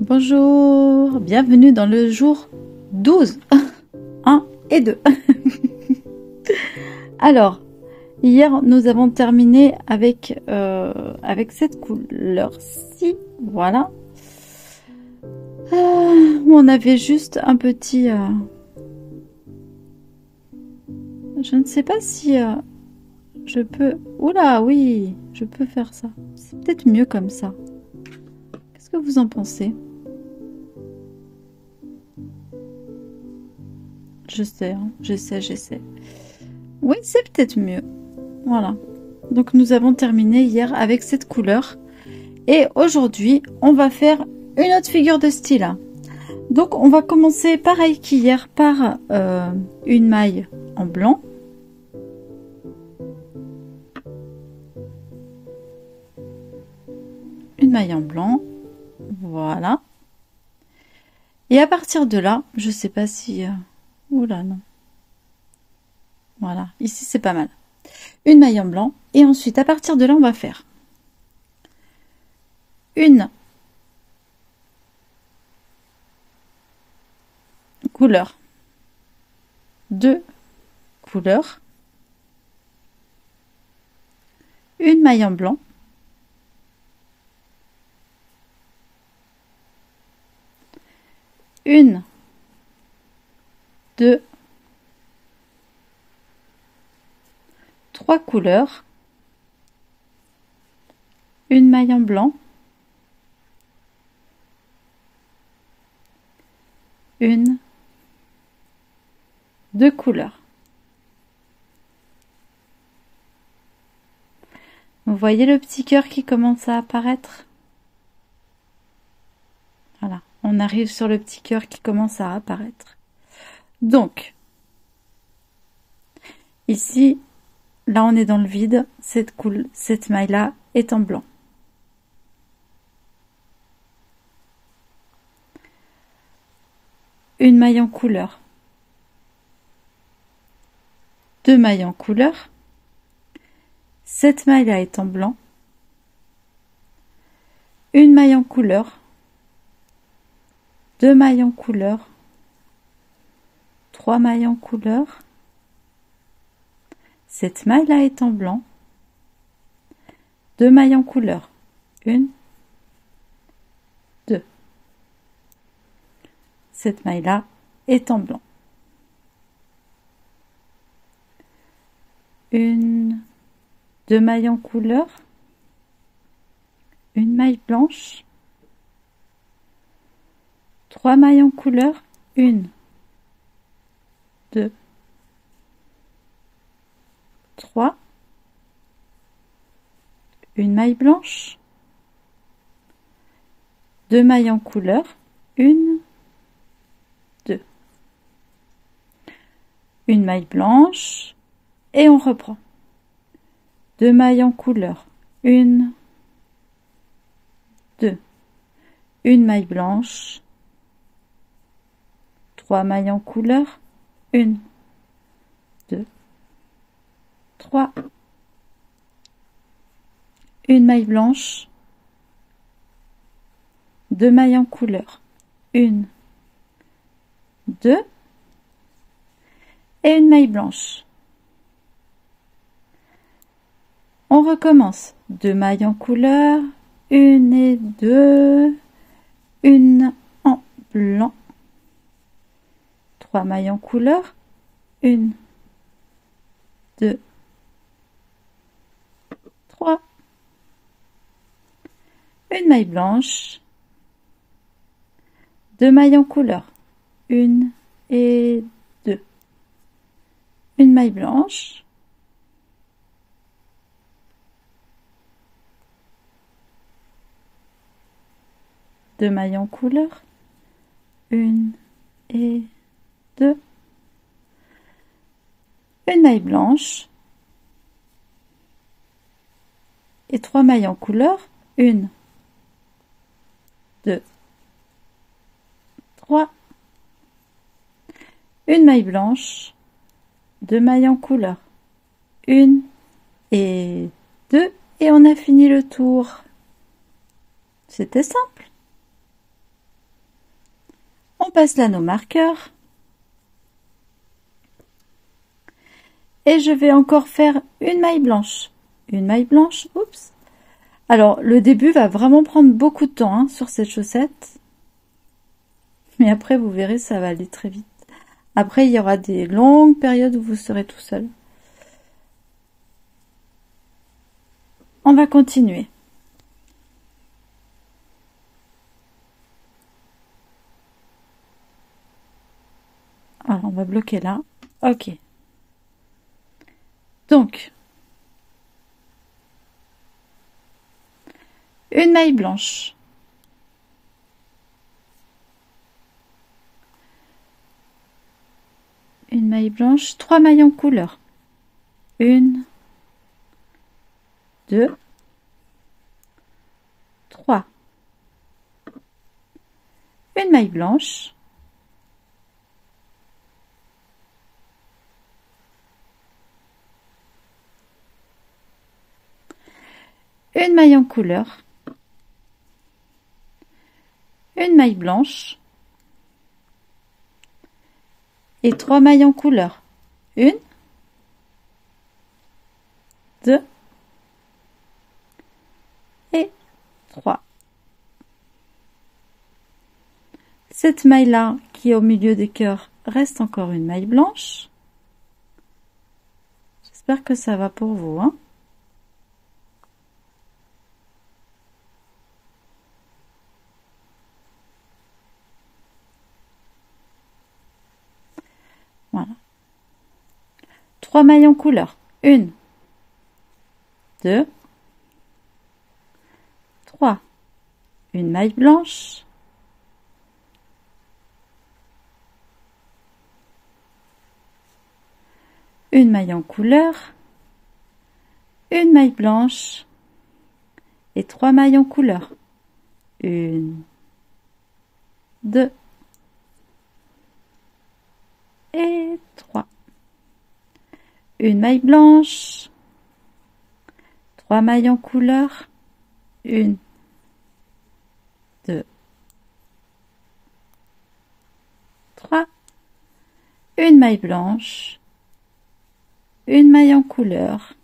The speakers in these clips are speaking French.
Bonjour, bienvenue dans le jour 12, 1 et 2. Alors, hier nous avons terminé avec, euh, cette couleur-ci, voilà. Euh, on avait juste un petit... Euh, je ne sais pas si je peux... Oula, oui, je peux faire ça. C'est peut-être mieux comme ça. Vous en pensez Je sais, hein, j'essaie, j'essaie. Oui, c'est peut-être mieux. Voilà. Donc nous avons terminé hier avec cette couleur. Et aujourd'hui, on va faire une autre figure de style. Donc on va commencer pareil qu'hier par euh, une maille en blanc. Une maille en blanc. Voilà. Et à partir de là, je sais pas si... Euh, oula, non. Voilà, ici c'est pas mal. Une maille en blanc. Et ensuite, à partir de là, on va faire une couleur, deux couleurs, une maille en blanc, une, deux, trois couleurs, une maille en blanc, une, deux couleurs. Vous voyez le petit cœur qui commence à apparaître? On arrive sur le petit cœur qui commence à apparaître. Donc, ici, là on est dans le vide, cette, coule, cette maille-là est en blanc. Une maille en couleur. Deux mailles en couleur. Cette maille-là est en blanc. Une maille en couleur. Deux mailles en couleur trois mailles en couleur. Cette maille-là est en blanc. Deux mailles en couleur. Une, deux. Cette maille-là est en blanc. Une, deux mailles en couleur. Une maille blanche. Trois mailles en couleur. Une, 2, 3, une maille blanche, deux mailles en couleur, une, deux, une maille blanche et on reprend. Deux mailles en couleur, une, deux, une maille blanche, trois mailles en couleur, une, deux, trois, une maille blanche, deux mailles en couleur, une, deux, et une maille blanche. On recommence. Deux mailles en couleur, une et deux, une en blanc, mailles en couleur. Une, deux, trois. Une maille blanche. Deux mailles en couleur. Une et deux. Une maille blanche. Deux mailles en couleur. Une et deux, une maille blanche et trois mailles en couleur, une, deux, trois, une maille blanche, deux mailles en couleur, une et deux, et on a fini le tour. C'était simple. passe l'anneau marqueur. Et je vais encore faire une maille blanche. Une maille blanche, oups. Alors, le début va vraiment prendre beaucoup de temps hein, sur cette chaussette. Mais après, vous verrez, ça va aller très vite. Après, il y aura des longues périodes où vous serez tout seul. On va continuer. Alors, on va bloquer là. Ok. Donc, une maille blanche. Une maille blanche, trois mailles en couleur. Une, deux, trois. Une maille blanche. Une maille en couleur. Une maille blanche. Et trois mailles en couleur. Une, deux, 3. Cette maille-là, qui est au milieu des cœurs, reste encore une maille blanche. J'espère que ça va pour vous. Hein trois maillons couleur. Une, deux, trois. Une maille blanche. Une maille en couleur. Une maille blanche. Et trois mailles en couleur. Une, deux. Et trois. Une maille blanche, trois mailles en couleur, une, deux, trois, une maille blanche, une maille en couleur,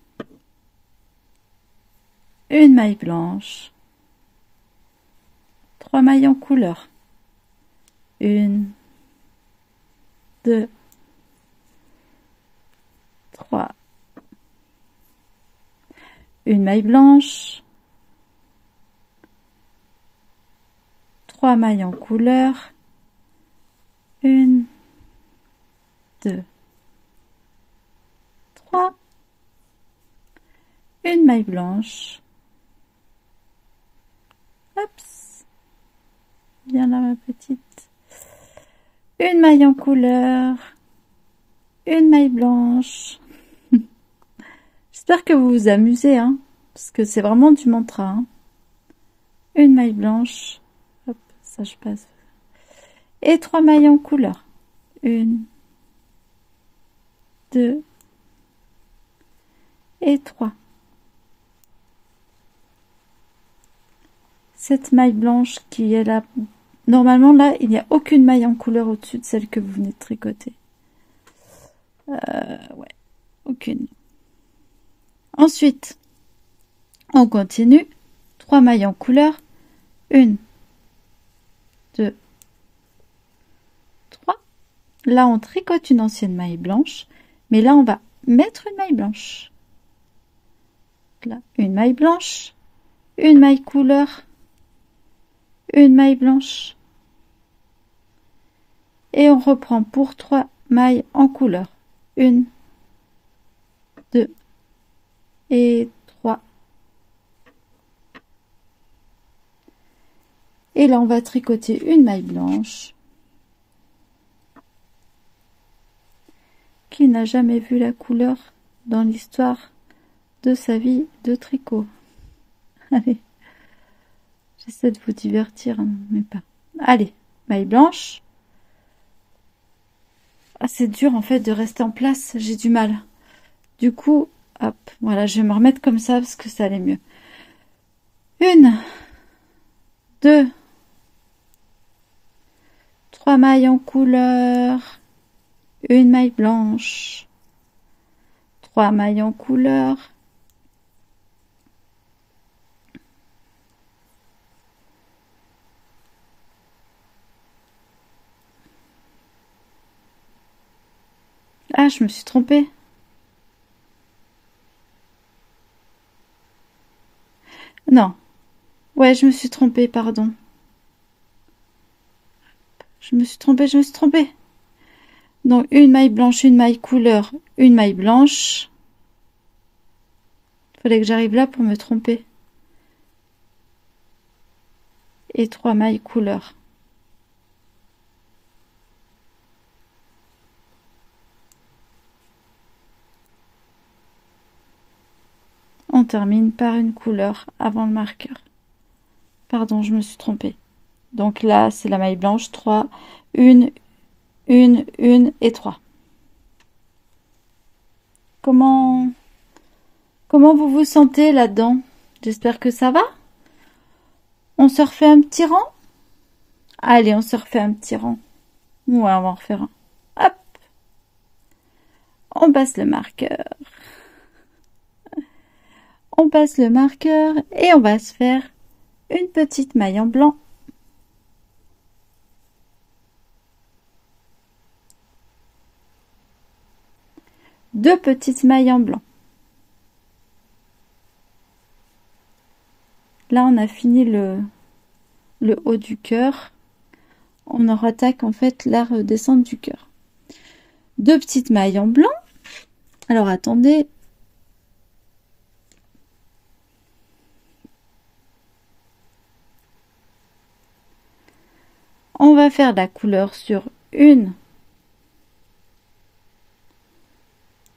une maille blanche, trois mailles en couleur, une, deux, une maille blanche, trois mailles en couleur. Une, deux, trois. Une maille blanche. Oups. Viens là ma petite. Une maille en couleur. Une maille blanche. J'espère que vous vous amusez, hein, parce que c'est vraiment du mantra. Hein. Une maille blanche ça je passe. Et trois mailles en couleur. Une, deux et trois. Cette maille blanche qui est là. Normalement là, il n'y a aucune maille en couleur au-dessus de celle que vous venez de tricoter. Euh, ouais, aucune. Ensuite, on continue. Trois mailles en couleur. Une, 2, 3. Là, on tricote une ancienne maille blanche, mais là, on va mettre une maille blanche. Une maille blanche, une maille couleur, une maille blanche. Et on reprend pour trois mailles en couleur. Une, deux et Et là, on va tricoter une maille blanche qui n'a jamais vu la couleur dans l'histoire de sa vie de tricot. Allez, j'essaie de vous divertir, hein, mais pas. Allez, maille blanche. Ah, c'est dur en fait de rester en place, j'ai du mal. Du coup, hop, voilà, je vais me remettre comme ça parce que ça allait mieux. Une, deux, trois mailles en couleur, une maille blanche, trois mailles en couleur, Ah, je me suis trompée. Non. Ouais, je me suis trompée, pardon. Je me suis trompée, je me suis trompée. Donc, une maille blanche, une maille couleur, une maille blanche. Il fallait que j'arrive là pour me tromper. Et trois mailles couleur. On termine par une couleur avant le marqueur. Pardon, je me suis trompée. Donc là, c'est la maille blanche, 3, 1, 1, 1 et 3. Comment, comment vous vous sentez là-dedans? J'espère que ça va? On se refait un petit rang? Allez, on se refait un petit rang. Ouais, on va en refaire un. Hop On passe le marqueur on passe le marqueur et on va se faire une petite maille en blanc. Deux petites mailles en blanc. Là, on a fini le, le haut du cœur. On en attaque en fait la redescente du cœur. Deux petites mailles en blanc. Alors attendez, on faire la couleur sur une,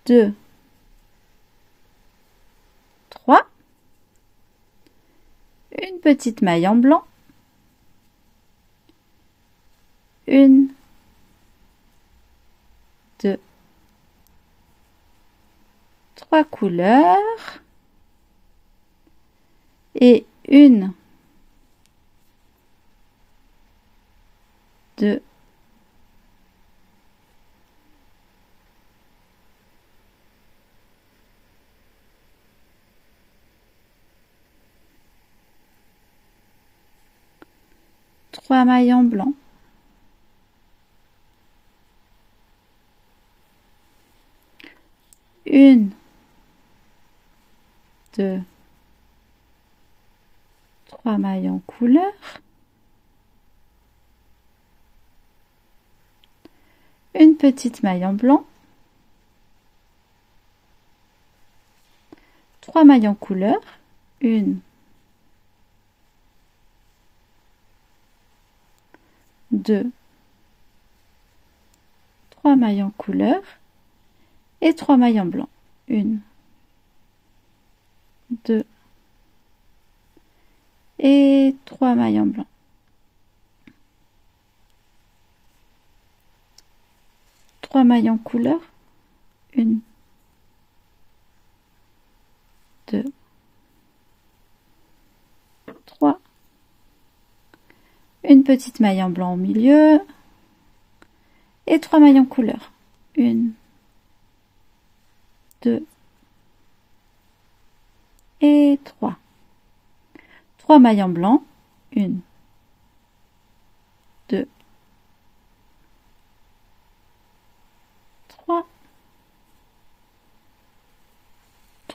deux, trois, une petite maille en blanc, une, deux, trois couleurs. Et une de trois mailles en blanc une deux trois mailles en couleur une petite maille en blanc, trois mailles en couleur, une, deux, trois mailles en couleur. Et trois mailles en blanc, une, deux. Et trois mailles en blanc. Trois mailles en couleur, une, deux, trois, une petite maille en blanc au milieu et trois mailles en couleur, une, deux et trois, trois mailles en blanc, une, deux,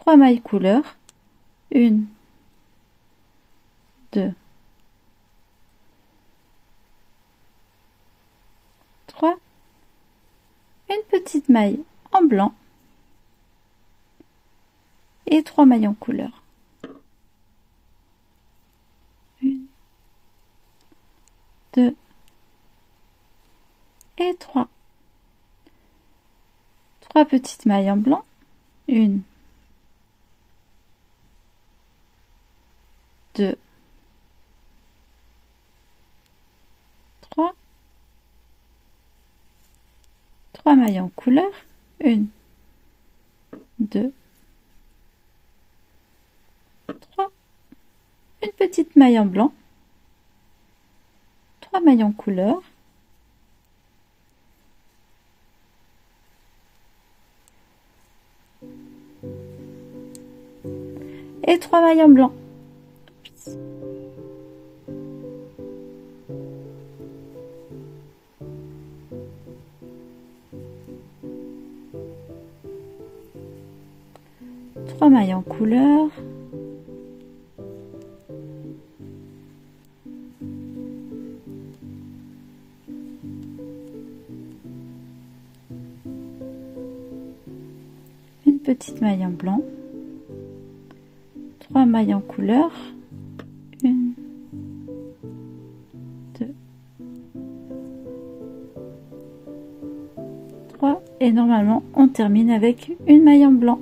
trois mailles couleur, une, deux, trois, une petite maille en blanc. Et trois mailles en couleur. Une, deux. Et trois. Trois petites mailles en blanc, une, 2, 3, 3 mailles en couleur, 1, 2, 3, une petite maille en blanc, 3 mailles en couleur, et 3 mailles en blanc. Trois maillons couleur. Une petite maille en blanc. Trois mailles en couleur. Une, deux, trois. Et normalement, on termine avec une maille en blanc.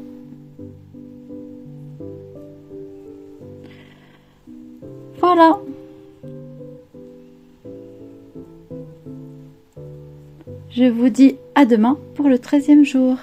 Je vous dis à demain pour le treizième jour.